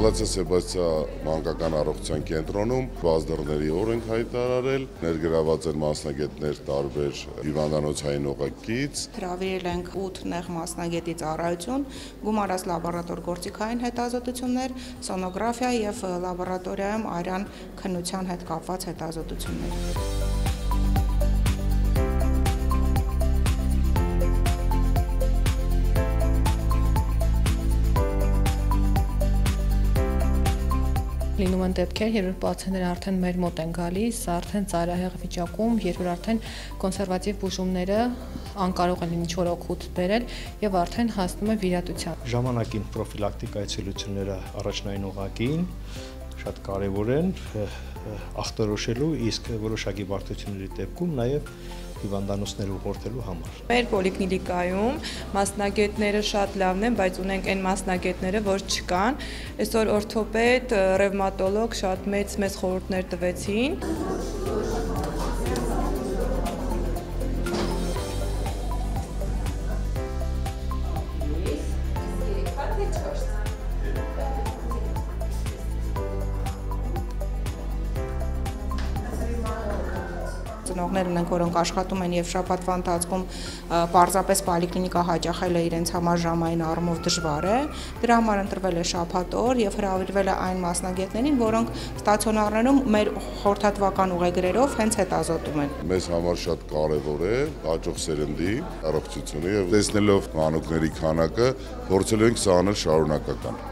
Ֆեդերացիա Սեբաստիա մանկական առողջության կենտրոնում բազդրների օր ենք հայտարարել, ներգրաված են մասնագետներ տարբեր հիվանդանոցային օղակից։ Հրավիրել ենք 8 նեղ մասնագետի ծառայություն, գումարած լաբորատոր գործիքային հետազոտություններ, սոնոգրաֆիա եւ լաբորատորիայում արյան քննության հետ կապված հետազոտություններ։ լինում են դեպքեր, երբ պացիենտները արդեն մեր մոտ են գալիս, արդեն ծայրահեղ վիճակում, երբ որ արդեն կոնսերվատիվ բուժումները անկարող են ինչ որ օգուտ բերել եւ արդեն հասնում է վիրատության։ Ժամանակին պրոֆիլակտիկ այցելությունները առաջնային օղակին շատ կարևոր են ախտորոշելու, իսկ որոշակի բարդությունների դեպքում նաև հիվանդանոցներ ուղղորդելու համար։ Մեր պոլիկլինիկայում մասնագետները շատ լավն են, բայց ունենք այն մասնագետները, որ չկան։ Այսօր օրթոպեդ, ռևմատոլոգ շատ մեծ մեծ խորհուրդներ տվեցին։ ծնողներ ունենք, որոնք աշխատում են եւ շաբաթվա ընթացքում պարզապես պոլիկլինիկա հաճախելը իրենց համար ժամային առումով դժվար է։ Դրա համար ընտրվել է շաբաթ օր եւ հրավիրվել է այն մասնագետներին, որոնք ստացիոնարներում մեր խորհրդատվական ուղեգրերով հենց հետազոտում են։ Մեզ համար շատ կարևոր է հաջող սերնդի առողջությունը եւ տեսնելով մանուկների քանակը փորձելու ենք սա անել շարունակական։